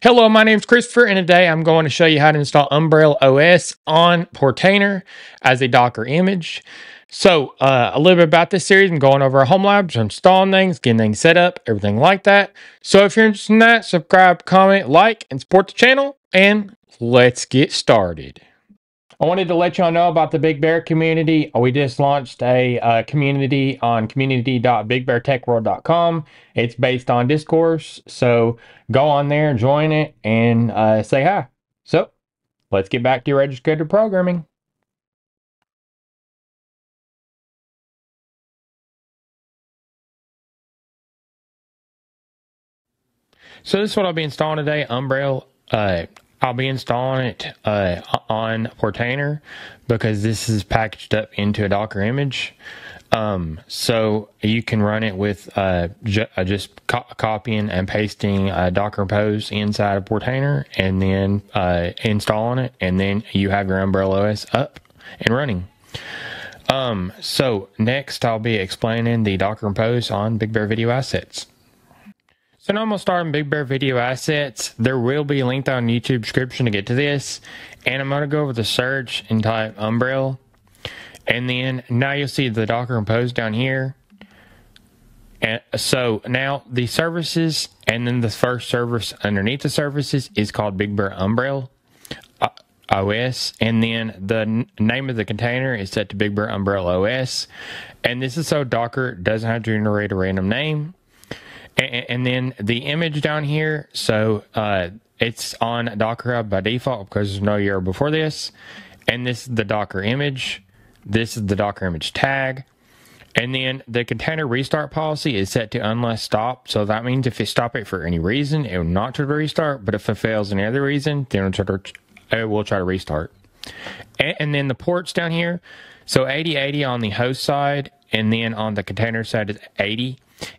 Hello, my name is Christopher, and today I'm going to show you how to install Umbrel OS on Portainer as a Docker image. So, uh, a little bit about this series, I'm going over our home labs, installing things, getting things set up, everything like that. So, if you're interested in that, subscribe, comment, like, and support the channel, and let's get started. I wanted to let y'all know about the Big Bear community. We just launched a uh, community on community.bigbeartechworld.com. It's based on discourse, so go on there, join it, and uh, say hi. So let's get back to your registered programming. So this is what I'll be installing today, Umbrel uh, I'll be installing it uh, on Portainer because this is packaged up into a Docker image. Um, so you can run it with uh, ju- uh, just co- copying and pasting uh, Docker Compose inside of Portainer and then uh, installing it, and then you have your Umbrel OS up and running. Um, so next, I'll be explaining the Docker Compose on Big Bear Video Assets. So now I'm going to start in Big Bear Video Assets. There will be a link on YouTube description to get to this. And I'm going to go over the search and type Umbrel. And then now you'll see the Docker Compose down here. And so now the services and then the first service underneath the services is called Big Bear Umbrel uh, OS. And then the name of the container is set to Big Bear Umbrel OS. And this is so Docker doesn't have to generate a random name and, and then the image down here, so uh, it's on Docker Hub by default because there's no year before this. And this is the Docker image. This is the Docker image tag. And then the container restart policy is set to unless stop. So that means if you stop it for any reason, it will not try to restart. But if it fails any other reason, then it will try to restart. And, and then the ports down here. So 8080 on the host side, and then on the container side is 80.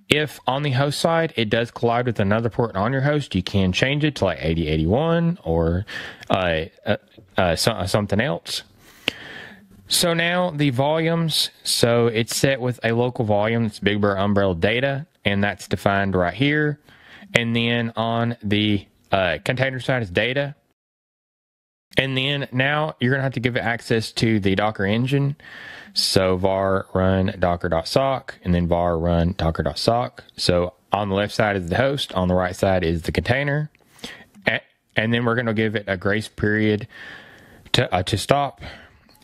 If on the host side it does collide with another port on your host, you can change it to like 8081 or uh, uh, uh, so, something else. So now the volumes, so it's set with a local volume, it's Big Bear Umbrel data, and that's defined right here. And then on the uh, container side is data. And then now you're going to have to give it access to the Docker engine. So var run docker.sock and then var run docker.sock. So on the left side is the host, on the right side is the container. And then we're going to give it a grace period to, uh, to stop.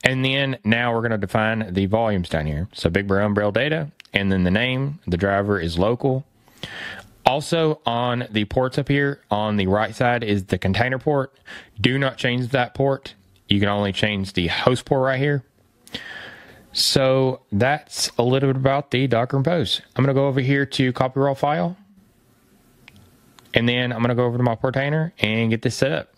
And then now we're going to define the volumes down here. So Big Bear Umbrel data, and then the name, the driver is local. Also on the ports up here, on the right side is the container port. Do not change that port. You can only change the host port right here. So that's a little bit about the Docker Compose. I'm going to go over here to copy raw file. And then I'm going to go over to my Portainer and get this set up.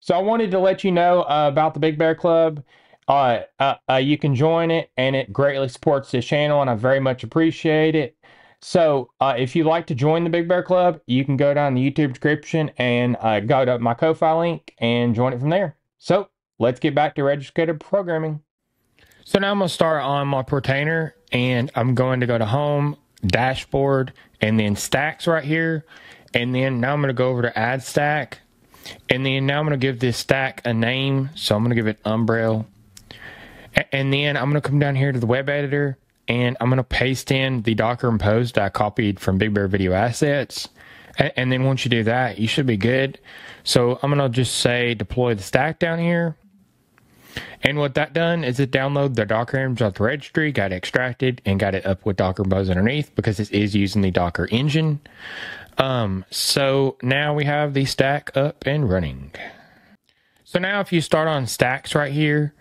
So I wanted to let you know uh, about the Big Bear Club. Uh, uh, uh, you can join it, and it greatly supports this channel, and I very much appreciate it. So uh, if you'd like to join the Big Bear Club, you can go down the YouTube description and uh, go to my Ko-Fi link and join it from there. So let's get back to registered programming. So now I'm going to start on my Portainer and I'm going to go to home, dashboard, and then stacks right here. And then now I'm going to go over to add stack. And then now I'm going to give this stack a name. So I'm going to give it Umbrel. And then I'm going to come down here to the web editor and I'm going to paste in the Docker Compose I copied from Big Bear Video Assets. And then once you do that, you should be good. So I'm going to just say deploy the stack down here. And what that done is it downloaded the Docker image off the registry, got it extracted, and got it up with Docker Buzz underneath because it is using the Docker engine. Um, so now we have the stack up and running. So now if you start on stacks right here,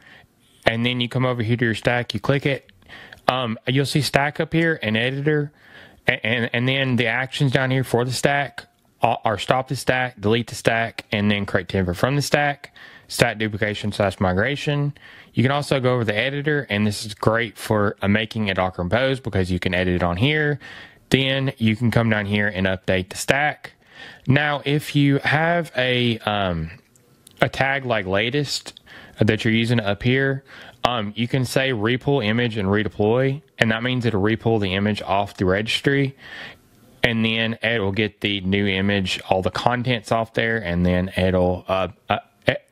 and then you come over here to your stack, you click it, um, you'll see stack up here and editor, and, and, and then the actions down here for the stack are stop the stack, delete the stack, and then create template from the stack stack duplication slash migration. You can also go over the editor, and this is great for uh, making a Docker Compose because you can edit it on here. Then you can come down here and update the stack. Now, if you have a um, a tag like latest that you're using up here, um, you can say repull image and redeploy, and that means it'll repull the image off the registry and then it'll get the new image, all the contents off there, and then it'll uh, uh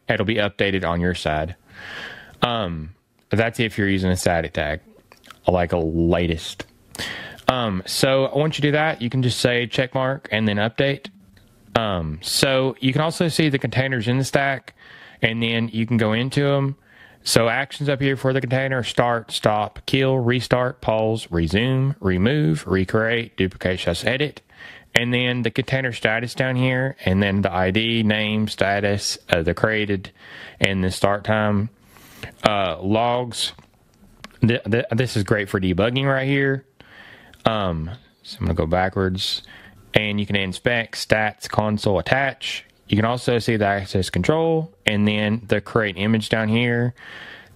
it'll be updated on your side. Um, that's if you're using a static tag, like a latest. Um, so once you do that, you can just say check mark and then update. Um, so you can also see the containers in the stack, and then you can go into them. So actions up here for the container, start, stop, kill, restart, pause, resume, remove, recreate, duplicate, just edit. And then the container status down here, and then the ID, name, status, uh, the created, and the start time. Uh, logs. Th- th- this is great for debugging right here. Um, so I'm going to go backwards. And you can inspect, stats, console, attach. You can also see the access control and then the create image down here.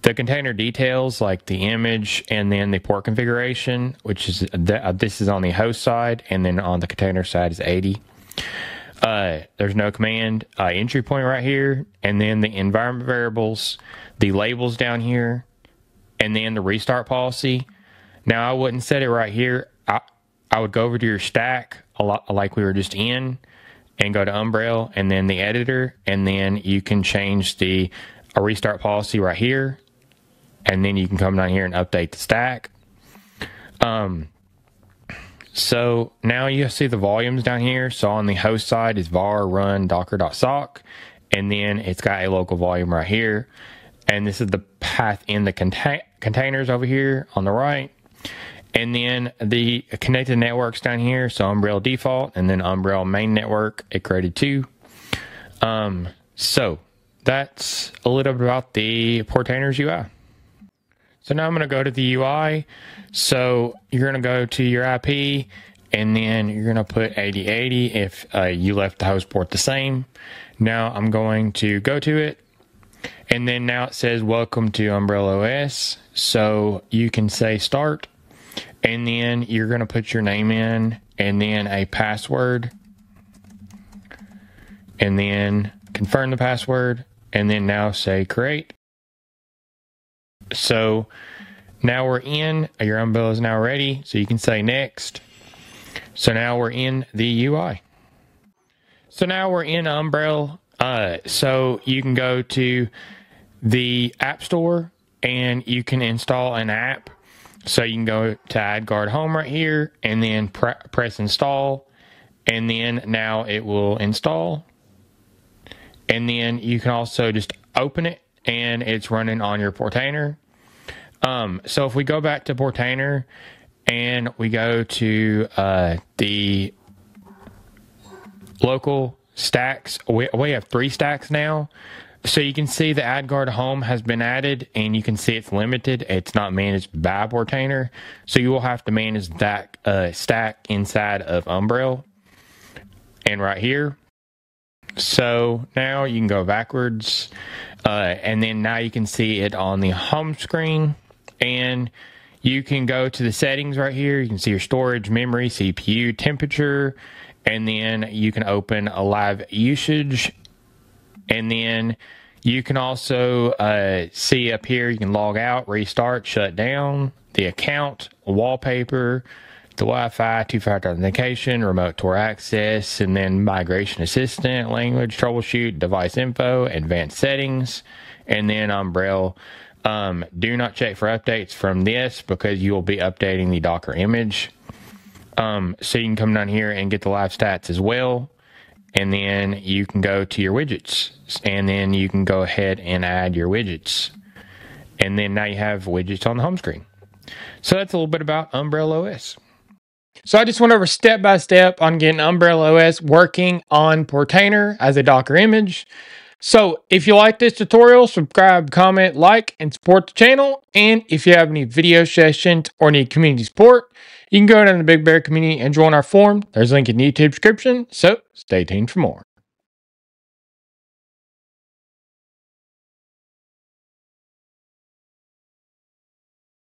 The container details like the image and then the port configuration, which is the, uh, this is on the host side, and then on the container side is 80. Uh, there's no command uh, entry point right here, and then the environment variables, the labels down here, and then the restart policy. Now I wouldn't set it right here. I, would go over to your stack a lot like we were just in and go to Umbrel and then the editor, and then you can change the a restart policy right here, and then you can come down here and update the stack. Um, so now you see the volumes down here. So on the host side is var run docker.sock, and then it's got a local volume right here. And this is the path in the contain- containers over here on the right. And then the connected networks down here. So Umbrel default and then Umbrel main network. It created two. Um, so that's a little bit about the Portainers UI. So now I'm going to go to the UI. So you're going to go to your IP and then you're going to put 8080 if uh, you left the host port the same. Now I'm going to go to it. And then now it says welcome to Umbrel OS. So you can say start and then you're going to put your name in and then a password and then confirm the password and then now say create. So now we're in your Umbrel is now ready so you can say next. So now we're in the ui so now we're in umbrel. Uh, so you can go to the app store and you can install an app so you can go to AdGuard Home right here and then pre- press install. And then now it will install. And then you can also just open it and it's running on your Portainer. Um, so if we go back to Portainer and we go to uh, the local stacks, we, we have three stacks now. So you can see the AdGuard Home has been added and you can see it's limited. It's not managed by Portainer. So you will have to manage that uh, stack inside of Umbrel and right here. So now you can go backwards uh, and then now you can see it on the home screen and you can go to the settings right here. You can see your storage, memory, CPU, temperature, and then you can open a live usage and then you can also uh, see up here, you can log out, restart, shut down the account, wallpaper, the Wi Fi, two factor authentication, remote Tor access, and then migration assistant, language troubleshoot, device info, advanced settings, and then Umbrel. Um, do not check for updates from this because you will be updating the Docker image. Um, so you can come down here and get the live stats as well and then you can go to your widgets and then you can go ahead and add your widgets. And then now you have widgets on the home screen. So that's a little bit about umbrel os so i just went over step by step on getting umbrel os working on portainer as a docker image. So if you like this tutorial subscribe comment like and support the channel. And if you have any video sessions or need community support you can go down to the Big Bear community and join our forum. There's a link in the YouTube description, so stay tuned for more.